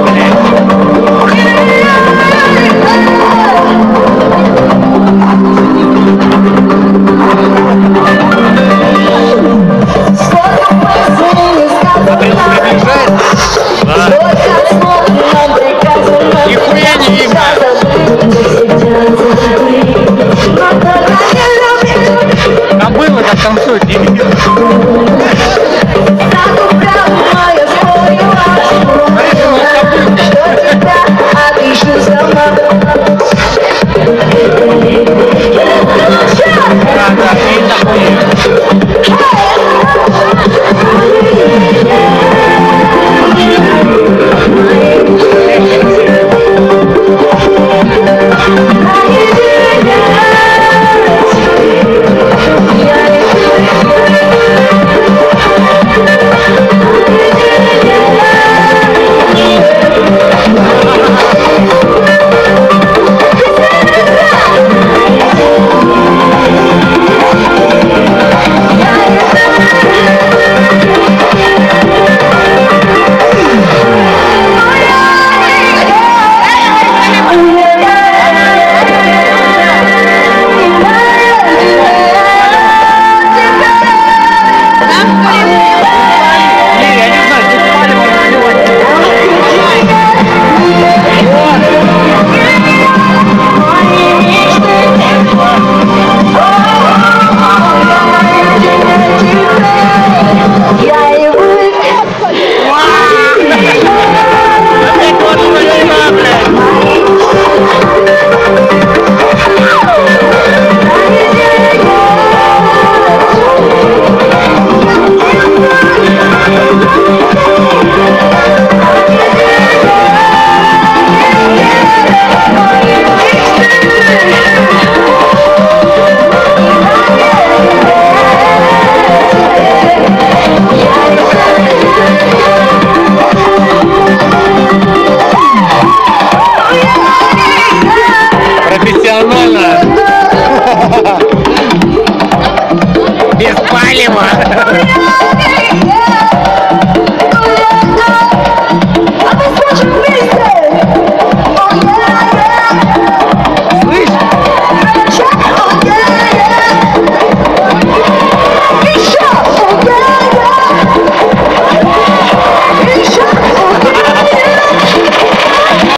Amen. Oh, yeah.